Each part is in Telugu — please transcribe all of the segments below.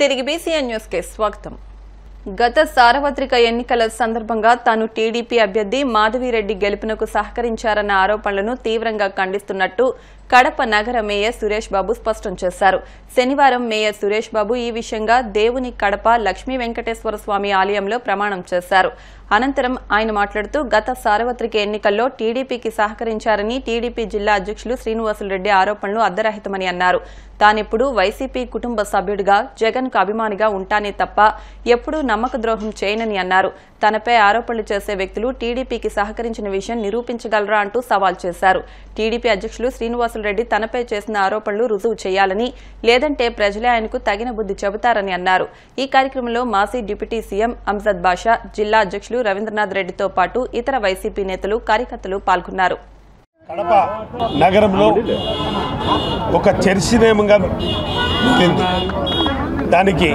తిరిగి బీసీఎన్ న్యూస్కి స్వాగతం. గత సార్వత్రిక ఎన్నికల సందర్భంగా తాను టీడీపీ అభ్యర్థి మాధవిరెడ్డి గెలుపునకు సహకరించారన్న ఆరోపణలను తీవ్రంగా ఖండిస్తున్నట్టు కడప నగర మేయర్ సురేష్ బాబు స్పష్టం చేశారు. శనివారం మేయర్ సురేష్ బాబు ఈ విషయంగా దేవుని కడప లక్ష్మీ వెంకటేశ్వర స్వామి ఆలయంలో ప్రమాణం చేశారు. అనంతరం ఆయన మాట్లాడుతూ గత సార్వత్రిక ఎన్నికల్లో టీడీపీకి సహకరించారని టీడీపీ జిల్లా అధ్యక్షులు శ్రీనివాసులరెడ్డి ఆరోపణలు అర్ధరహితమని అన్నారు. తానెప్పుడు వైసీపీ కుటుంబ సభ్యుడిగా జగన్కు అభిమానిగా ఉంటానే తప్ప ఎప్పుడూ నమ్మక ద్రోహం చేయనని అన్నారు. తనపై ఆరోపణలు చేసే వ్యక్తులు టీడీపీకి సహకరించిన విషయం నిరూపించగలరా అంటూ సవాల్ చేశారు. టీడీపీ అధ్యక్షులు శ్రీనివాసులరెడ్డి తనపై చేసిన ఆరోపణలు రుజువు చేయాలని లేదంటే ప్రజలే ఆయనకు తగిన బుద్ధి చెబుతారని అన్నారు. ఈ కార్యక్రమంలో మాజీ డిప్యూటీ సీఎం అంజద్ బాషా జిల్లా అధ్యక్షులు రవీంద్రనాథ్ రెడ్డితో పాటు ఇతర వైసీపీ నేతలు కార్యకర్తలు పాల్గొన్నారు. కడప నగరంలో ఒక చర్చినేమంగా మిగిలింది దానికి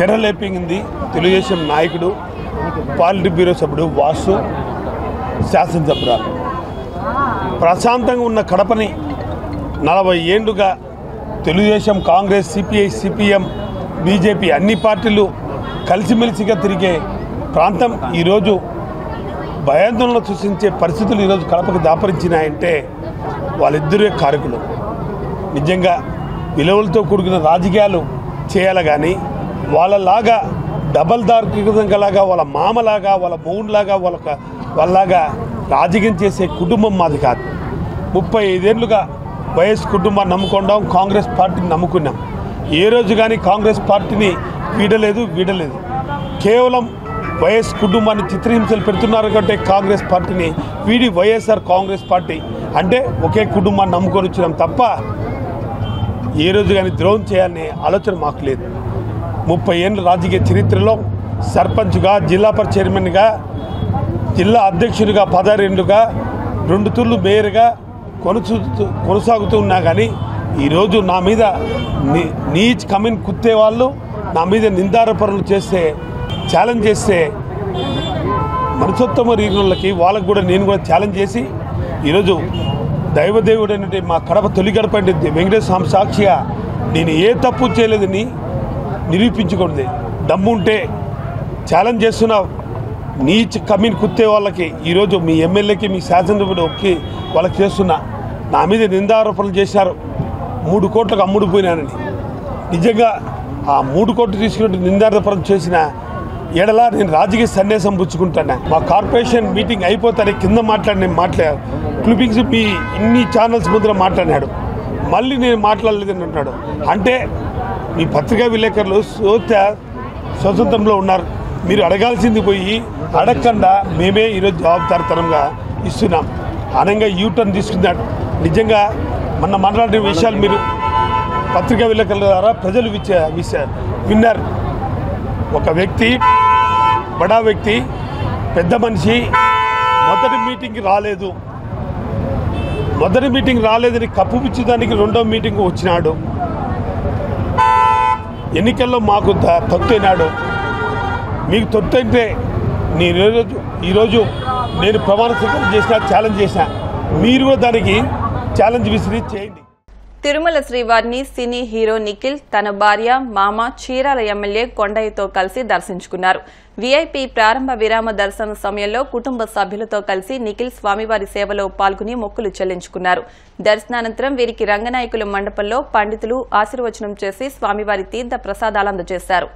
తెరలేపింది తెలుగుదేశం నాయకుడు పాలిట్ బ్యూరో సభ్యుడు వాసు శాసనసభ్యురాలు. ప్రశాంతంగా ఉన్న కడపని నలభై ఏళ్ళుగా Telugu Desam Congress CPI CPM BJP అన్ని పార్టీలు కలిసిమెలిసిగా తిరిగే ప్రాంతం ఈరోజు భయాందోళన సృష్టించే పరిస్థితులు ఈరోజు కడపకు దాపరించినాయంటే వాళ్ళిద్దరే కారకులు. నిజంగా విలువలతో కూడుకున్న రాజకీయాలు చేయాలి కానీ వాళ్ళలాగా డబల్ దార్కిలాగా వాళ్ళ మామలాగా వాళ్ళ మౌన్లాగా వాళ్ళ వాళ్ళలాగా రాజకీయం చేసే కుటుంబం మాది కాదు. ముప్పై ఐదేళ్ళుగా వైఎస్ కుటుంబాన్ని నమ్ముకున్నాం కాంగ్రెస్ పార్టీని నమ్ముకున్నాం. ఏ రోజు కానీ కాంగ్రెస్ పార్టీని వీడలేదు వీడలేదు. కేవలం వైఎస్ కుటుంబాన్ని చిత్రహింసలు పెడుతున్నారు కంటే కాంగ్రెస్ పార్టీని వీడి వైఎస్ఆర్ కాంగ్రెస్ పార్టీ అంటే ఒకే కుటుంబాన్ని నమ్ముకొని వచ్చినాం తప్ప ఏ రోజు కానీ ద్రోహం చేయాలనే ఆలోచన మాకు లేదు. ముప్పై ఏళ్ళ రాజకీయ చరిత్రలో సర్పంచ్గా జిల్లా పరిషత్ చైర్మన్గా జిల్లా అధ్యక్షుడిగా పదహారేండుగా రెండు తూర్లు మేయర్గా కొనసాగుతూ కొనసాగుతూ ఉన్నా కానీ ఈరోజు నా మీద నీ నీచ్ కమిన్ కుత్తే వాళ్ళు నా మీద నిందారోపణలు చేస్తే ఛాలెంజ్ చేస్తే మనసోత్తమ రీనులకి వాళ్ళకు కూడా నేను కూడా ఛాలెంజ్ చేసి ఈరోజు దైవదేవుడు మా కడప తొలి గడప వెంకటేశ్వర స్వామి సాక్షిగా నేను ఏ తప్పు చేయలేదని నిరూపించకూడదు దమ్ముంటే ఛాలెంజ్ చేస్తున్న నీచ్ కమిన్ కుత్తే వాళ్ళకి ఈరోజు మీ ఎమ్మెల్యేకి మీ శాసనసభ్యుడు ఒక్కి వాళ్ళకి చేస్తున్నా నా మీద నిందారోపణలు చేశారు. మూడు కోట్లకు అమ్ముడు పోయినానని. నిజంగా ఆ మూడు కోట్లు తీసుకున్నట్టు నిందారోపణ చేసిన ఎడలా నేను రాజకీయ సన్యాసం పుచ్చుకుంటాను? మా కార్పొరేషన్ మీటింగ్ అయిపోతానే కింద మాట్లాడి నేను మాట్లా క్లిప్పింగ్స్ మీ ఇన్ని ఛానల్స్ ముందర మాట్లాడినాడు. మళ్ళీ నేను మాట్లాడలేదని అంటున్నాడు. అంటే మీ పత్రికా విలేకరులు సోత స్వతంత్రంలో ఉన్నారు. మీరు అడగాల్సింది పోయి అడగకుండా మేమే ఈరోజు జవాబుదారితనంగా ఇస్తున్నాం. అనంగా యూటర్న్ తీసుకున్నాడు. నిజంగా మొన్న మాట్లాడిన విషయాలు మీరు పత్రికా విలేకరుల ద్వారా ప్రజలు విన్నారు. ఒక వ్యక్తి బడా వ్యక్తి పెద్ద మనిషి మొదటి మీటింగ్కి రాలేదు. మొదటి మీటింగ్ రాలేదని కప్పుపుచ్చేదానికి రెండో మీటింగ్ వచ్చినాడు. ఎన్నికల్లో మాకు తక్కువైనాడు. మీకు తొత్తంటే నేను ఈరోజు ఈరోజు నేను ప్రమాణ స్వీకారం చేసిన ఛాలెంజ్ చేసిన. మీరు కూడా దానికి ఛాలెంజ్ విసిరి చేయండి. తిరుమల శ్రీవారిని సినీ హీరో నిఖిల్ తన భార్య మామ చీరాల ఎమ్మెల్యే కొండయ్యతో కలిసి దర్శించుకున్నారు. వీఐపీ ప్రారంభ విరామ దర్శన సమయంలో కుటుంబ సభ్యులతో కలిసి నిఖిల్ స్వామివారి సేవలో పాల్గొని మొక్కులు చెల్లించుకున్నారు. దర్శనానంతరం వీరికి రంగనాయకుల మండపంలో పండితులు ఆశీర్వచనం చేసి స్వామివారి తీర్థ ప్రసాదాలు అందజేశారు.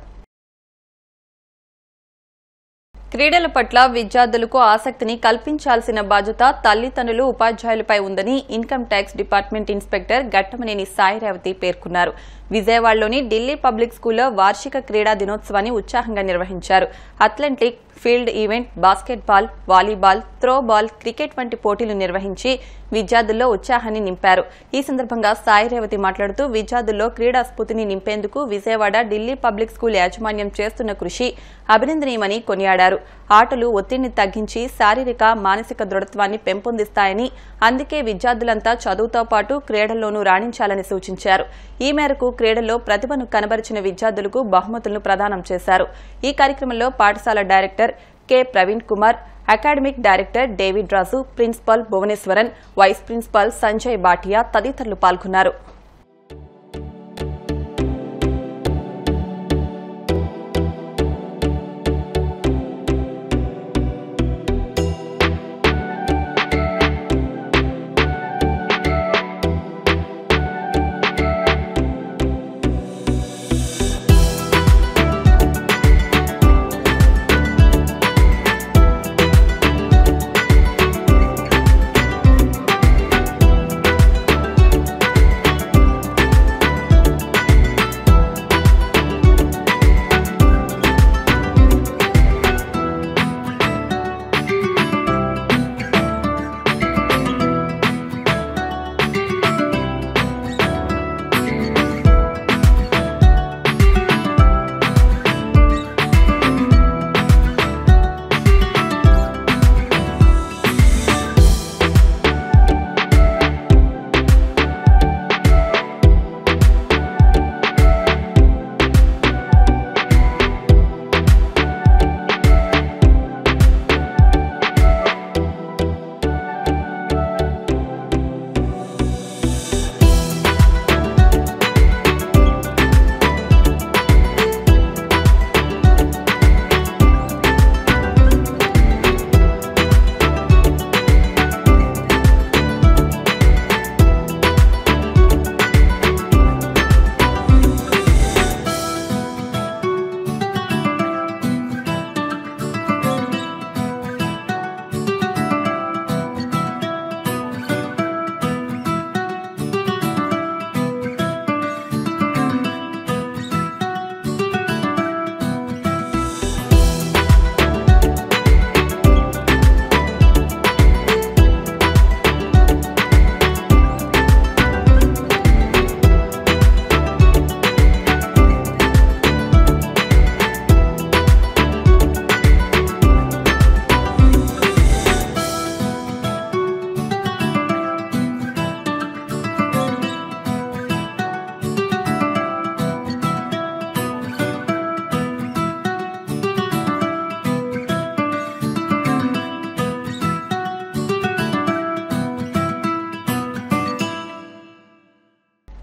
క్రీడల పట్ల విద్యార్థులకు ఆసక్తిని కల్పించాల్సిన బాధ్యత తల్లిదండ్రులు ఉపాధ్యాయులపై ఉందని income tax department inspector Gattamaneni Sai Revathi పేర్కొన్నారు. విజయవాడలోని ఢిల్లీ పబ్లిక్ స్కూల్లో వార్షిక క్రీడా దినోత్సవాన్ని ఉత్సాహంగా నిర్వహించారు. Athletic field event basketball volleyball throwball cricket వంటి పోటీలు నిర్వహించి విద్యార్థుల్లో ఉత్సాహాన్ని నింపారు. ఈ సందర్భంగా సాయి రేవతి మాట్లాడుతూ విద్యార్థుల్లో క్రీడా స్ఫూర్తిని నింపేందుకు విజయవాడ ఢిల్లీ పబ్లిక్ స్కూల్ యాజమాన్యం చేస్తున్న కృషి అభినందనీయమని కొనియాడారు. ఆటలు ఒత్తిడిని తగ్గించి శారీరక మానసిక దృఢత్వాన్ని పెంపొందిస్తాయని అందుకే విద్యార్థులంతా చదువుతో పాటు క్రీడల్లోనూ రాణించాలని సూచించారు. ఈ మేరకు క్రీడల్లో ప్రతిభను కనబరిచిన విద్యార్థులకు బహుమతులను ప్రదానం చేశారు. ఈ కార్యక్రమంలో పాఠశాల director director K Praveen Kumar academic director David Raju principal Bhuvaneswaran vice principal Sanjay Bhatia తదితరులు పాల్గొన్నారు.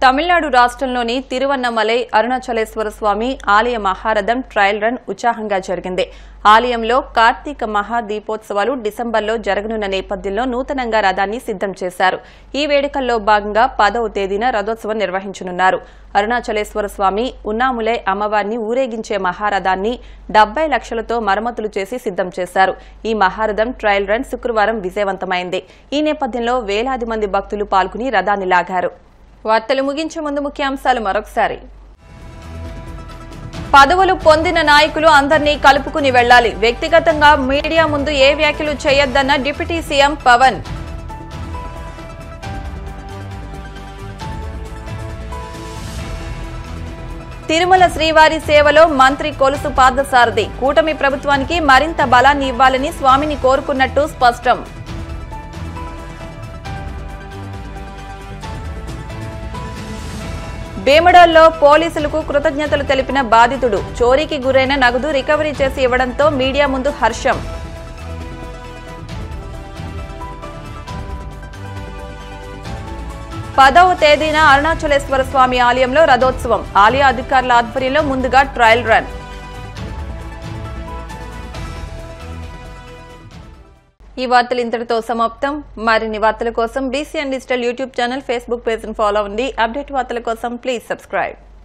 తమిళనాడు రాష్ట్రంలోని తిరువన్నమలై అరుణాచలేశ్వర స్వామి ఆలయ మహారథం ట్రయల్ రన్ ఉత్సాహంగా జరిగింది. ఆలయంలో కార్తీక మహా దీపోత్సవాలు డిసెంబర్లో జరగనున్న నేపథ్యంలో నూతనంగా రథాన్ని సిద్దం చేశారు. ఈ వేడుకల్లో భాగంగా పదవ తేదీన రథోత్సవం నిర్వహించనున్నారు. అరుణాచలేశ్వర స్వామి ఉన్నాములై అమ్మవారిని ఊరేగించే మహారథాన్ని డెబ్బై లక్షలతో మరమ్మతులు చేసి సిద్దం చేశారు. ఈ మహారథం ట్రయల్ రన్ శుక్రవారం విజయవంతమైంది. ఈ నేపథ్యంలో వేలాది మంది భక్తులు పాల్గొని రథాన్ని లాగారు. వార్తలు ముగించే ముందు ముఖ్యాంశాలు మరొకసారి. పదవులు పొందిన నాయకులు అందరినీ కలుపుకుని వెళ్ళాలి వ్యక్తిగతంగా మీడియా ముందు ఏ వ్యాఖ్యలు చేయొద్దన్న డిప్యూటీ సీఎం పవన్. తిరుమల శ్రీవారి సేవలో మంత్రి కొలుసు పార్థసారథి. కూటమి ప్రభుత్వానికి మరింత బలాన్ని ఇవ్వాలని స్వామిని కోరుకున్నట్టు స్పష్టం. భీమడోల్లో పోలీసులకు కృతజ్ఞతలు తెలిపిన బాధితుడు చోరీకి గురైన నగదు రికవరీ చేసి ఇవ్వడంతో మీడియా ముందు హర్షం. పదవ తేదీన అరుణాచలేశ్వర స్వామి ఆలయంలో రథోత్సవం. ఆలయ అధికారుల ఆధ్వర్యంలో ముందుగా ట్రయల్ రన్. ఈ వార్తలు ఇంతటితో సమాప్తం. మరిన్ని వార్తల కోసం BCN digital YouTube channel Facebook పేజ్ను follow అవ్వండి. అప్డేట్ వార్తల కోసం ప్లీజ్ సబ్స్క్రైబ్.